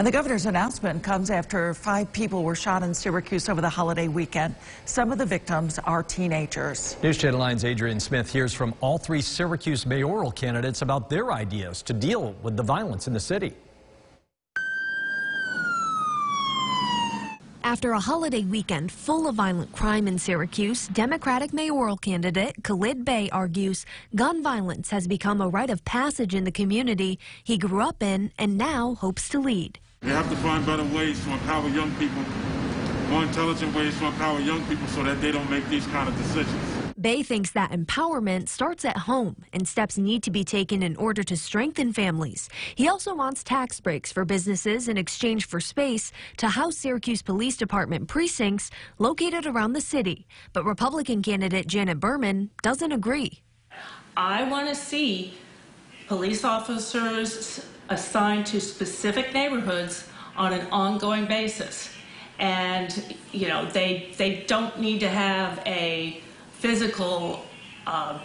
And the governor's announcement comes after five people were shot in Syracuse over the holiday weekend. Some of the victims are teenagers. News Channel 9's Adrian Smith hears from all three Syracuse mayoral candidates about their ideas to deal with the violence in the city. After a holiday weekend full of violent crime in Syracuse, Democratic mayoral candidate Khalid Bey argues gun violence has become a rite of passage in the community he grew up in and now hopes to lead. We have to find better ways to empower young people, more intelligent ways to empower young people so that they don't make these kind of decisions. Bey thinks that empowerment starts at home and steps need to be taken in order to strengthen families. He also wants tax breaks for businesses in exchange for space to house Syracuse Police Department precincts located around the city. But Republican candidate Janet Burman doesn't agree. I want to see police officers assigned to specific neighborhoods on an ongoing basis. And, you know, they, they don't need to have a physical uh,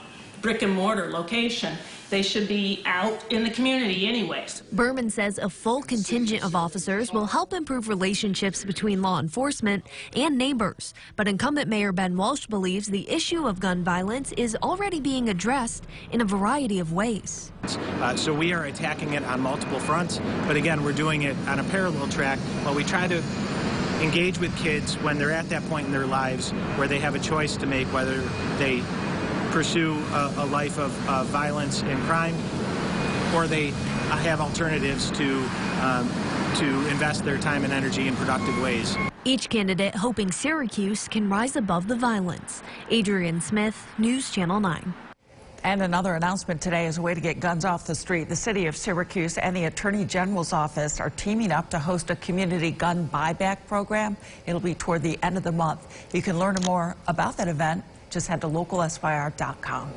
brick and mortar location. They should be out in the community anyways. Burman says a full contingent of officers will help improve relationships between law enforcement and neighbors. But incumbent Mayor Ben Walsh believes the issue of gun violence is already being addressed in a variety of ways. Uh, so we are attacking it on multiple fronts, but again, we're doing it on a parallel track while we try to engage with kids when they're at that point in their lives where they have a choice to make whether they pursue a, a life of uh, violence and crime, or they have alternatives to um, to invest their time and energy in productive ways. Each candidate hoping Syracuse can rise above the violence. Adrian Smith, News Channel 9. And another announcement today is a way to get guns off the street. The city of Syracuse and the Attorney General's office are teaming up to host a community gun buyback program. It'll be toward the end of the month. You can learn more about that event just head to localsyr.com.